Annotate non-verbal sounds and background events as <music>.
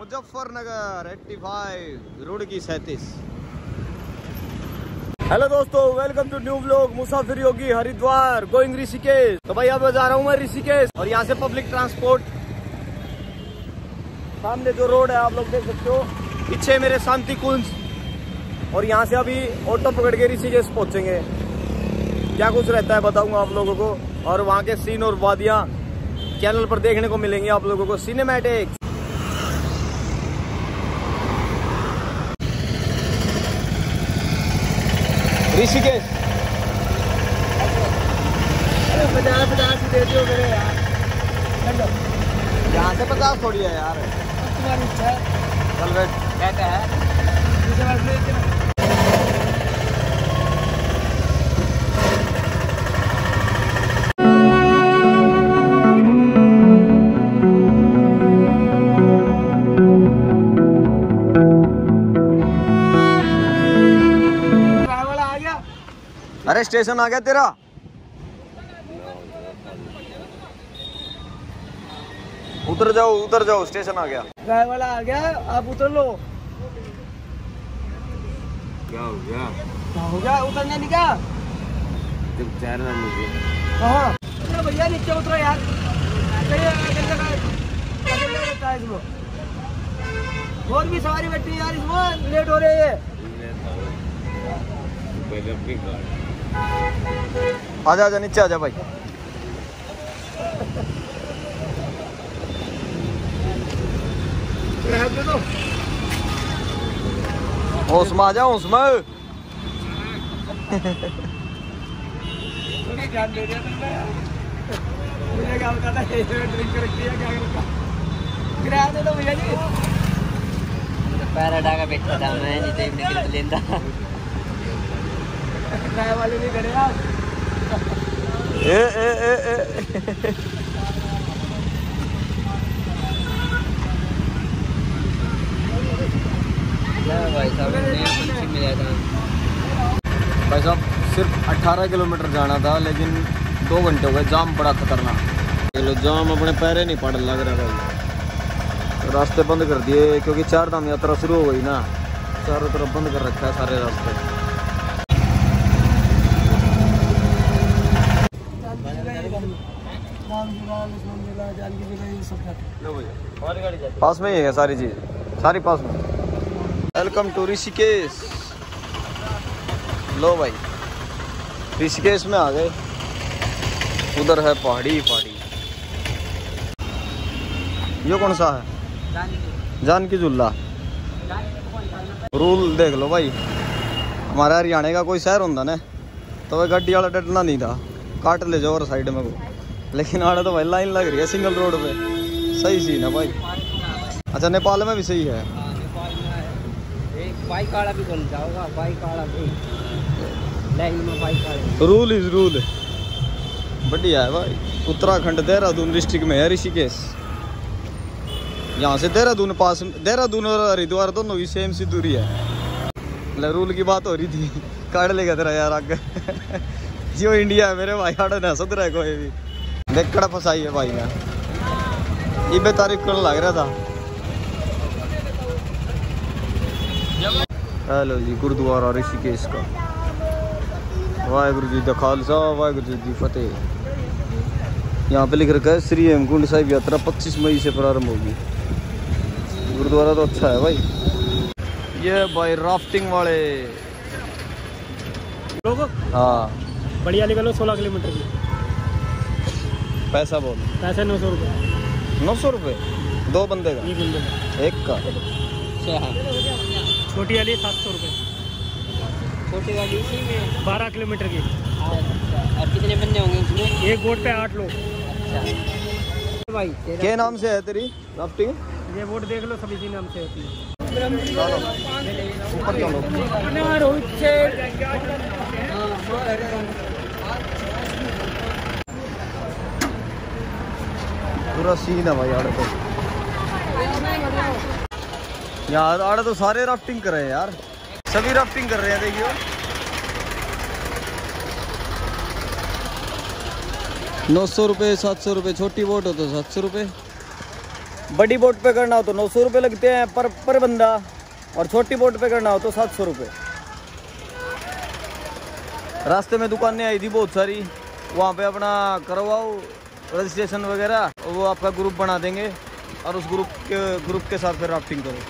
मुजफ्फरनगर 85 रुड़की सैतीस। हेलो दोस्तों, welcome to new vlog, Musafir Yogi, Haridwar, going Rishikesh. तो भाई, अब जा रहा हूँ मैं ऋषिकेश, और यहाँ से पब्लिक ट्रांसपोर्ट सामने जो रोड है, आप लोग देख सकते हो, पीछे मेरे शांति कुंज। और यहाँ से अभी ऑटो पकड़ के ऋषिकेश पहुँचेंगे। क्या कुछ रहता है बताऊँगा आप लोगों को, और वहाँ के सीन और वादियाँ चैनल पर देखने को मिलेंगे आप लोगों को। सिनेमैटिक ऋषिकेश। पचास पचास दे दियो मेरे यार। यहाँ से पचास थोड़ी है यार। तुम्हारी इच्छा है। चल बैठ। कहते है। अरे स्टेशन आ गया तेरा। उतर जाओ उतर जाओ स्टेशन आ गया। ड्राइवर वाला आ गया आप उतर लो। क्या हो गया? क्या हो गया? उतरना नहीं क्या जब चेहरा मुझे। हाँ अरे भैया नीचे उतरो यार। है और भी सवारी बैठी है यार इसमें। लेट हो रही है पहले अपनी कार आजा आजा, नीचे आजा भाई। रहने दो होश में आ जाओ होश में थोड़ी ध्यान दे दिया तुमने यार मुझे क्या पता था ये ड्रिंक रखी क्या करता किराया दे दो भैया जी पैरा डाका बैठा था मैं जिते अपने कित लेंदा। किराए वाले ए ए ए ए। भाई साहब भाई साहब सिर्फ़ 18 किलोमीटर जाना था लेकिन दो घंटे हो गए जाम बड़ा खतरनाक। चलो जाम अपने पैरे नहीं पड़ लग रहा भाई। रास्ते बंद कर दिए क्योंकि चार धाम यात्रा शुरू हो गई ना। चारों तरफ़ बंद कर रखा है सारे रास्ते राम जी लाल लक्ष्मण जी लाल जानकी जी लाल ये सब था पास में ही है सारी चीज़। सारी पास में। वेलकम टू ऋषिकेश लो भाई। ऋषिकेश में आ गए। उधर है पहाड़ी ही पहाड़ी। ये कौन सा है? जानकी। झूला रूल देख लो भाई। हमारे हरियाणा का कोई शहर होता ना तो वह गड्डी वाला डरना नहीं था। काट ले जाओ और साइड में को लेकिन आड़े तो भाई लाइन लग रही है सिंगल रोड पे। सही सीन है भाई। अच्छा नेपाल में भी सही है। भी भी रूल इज़ रूल बढ़िया है भाई। उत्तराखंड, देहरादून डिस्ट्रिक्ट में है ऋषिकेश। यहाँ से देहरादून पास, देहरादून और हरिद्वार दोनों की सेम सी दूरी है। रूल की बात हो रही थी। <laughs> काट लेगा तेरा यार आगे। <laughs> जो इंडिया है मेरे भाई, आड़े ना सुधरा कोई भी। देख कड़ा फंसाई है भाई मैं। इबे तारीख करने लग रहा था। हेलो जी गुरुद्वारा ऋषिकेश का। वाहेगुरु जी का खालसा वाहेगुरु जी की फतेह। यहाँ पे लिख रखा है श्री हेमकुंड साहिब यात्रा 25 मई से प्रारंभ होगी। गुरुद्वारा तो अच्छा है भाई। ये भाई राफ्टिंग वाले। लोग हाँ। बढ़िया निकलो सोलह किलोमीटर की। पैसा बोल। पैसा नौ सौ रुपये नौ सौ रुपये दो बंदे का? एक बंदे एक का? छोटी वाली सात सौ रुपये छोटी इसी में बारह किलोमीटर की। और कितने बंदे होंगे उसमें एक बोट पे आठ लोग। अच्छा। भाई तेरा क्या नाम से है तेरी? राफ्टिंग? ये बोट देख लो सब इसी नाम से होती है। ऊपर चलो रोहित पूरा सीन है भाई आड़े तो। यार, आड़े तो सारे राफ्टिंग कर रहे हैं यार। सभी राफ्टिंग कर रहे हैं, देखियो। नौ सौ रुपये सात सौ रुपये छोटी बोट हो तो सात सौ रुपये बड़ी बोट पे करना हो तो नौ सौ रुपये लगते हैं पर पर बंदा। और छोटी बोट पे करना हो तो सात सौ रुपये रास्ते में दुकानें आई थी बहुत सारी। वहाँ पे अपना करवाओ। रजिस्ट्रेशन वगैरह, वो आपका ग्रुप बना देंगे और उस ग्रुप के ग्रुप के साथ फिर राफ्टिंग करो।